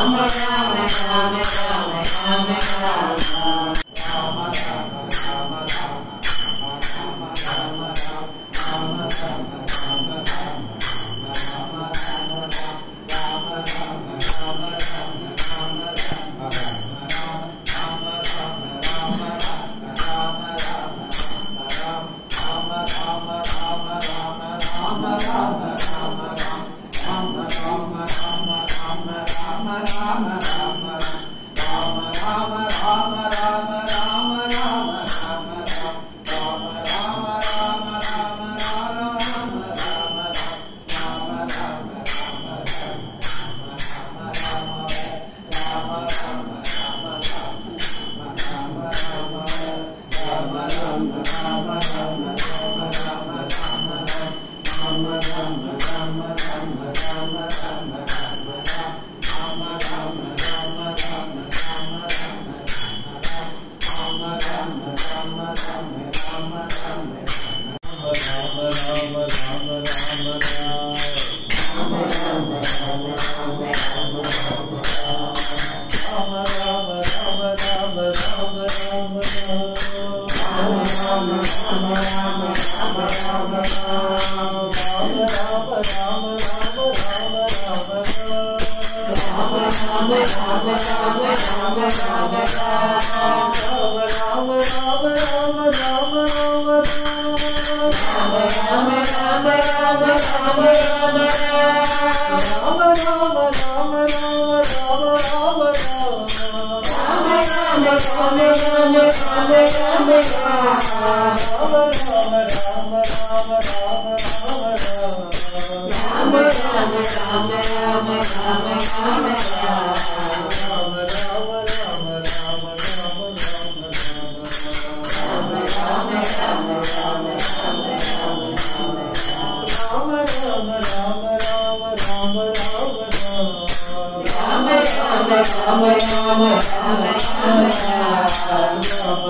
Rama Rama Rama Rama Rama Rama Rama Rama Amen. Rama Rama Rama Rama Rama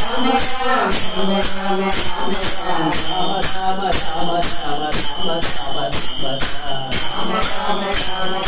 Rama Rama Rama Rama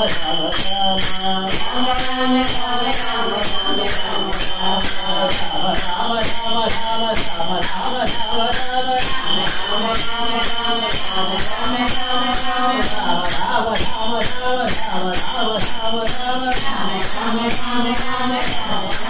Rama Rama Rama Rama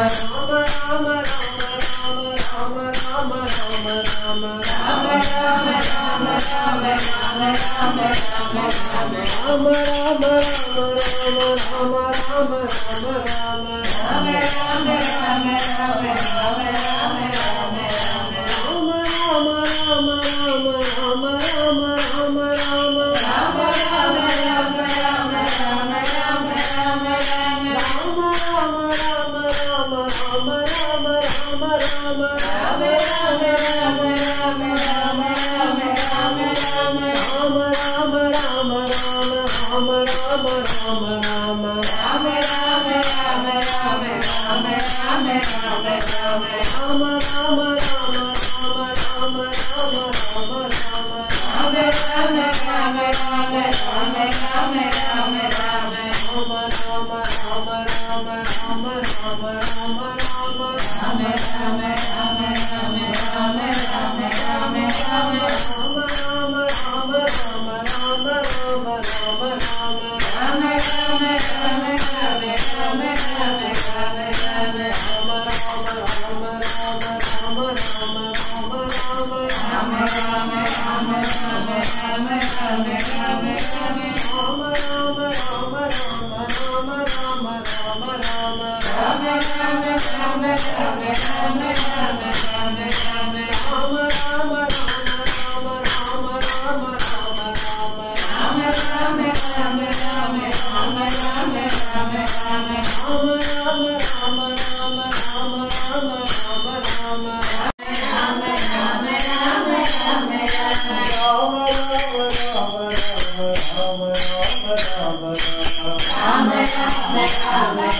Ram Ram Ram Ram Ram Ram Ram Ram Ram Ram Ram Ram Ram Ram Ram Ram Amen, amen, amen.